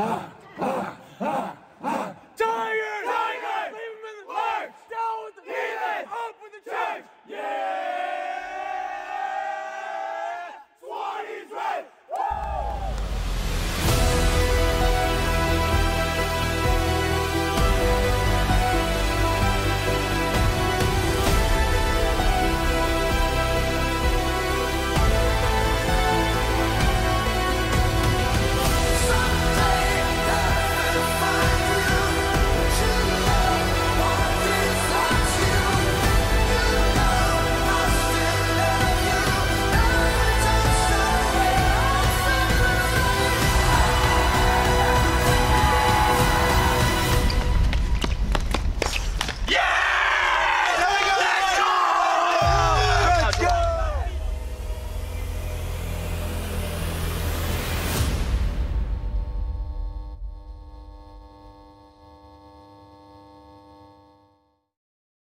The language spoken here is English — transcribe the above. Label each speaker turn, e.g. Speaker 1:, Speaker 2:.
Speaker 1: Ah.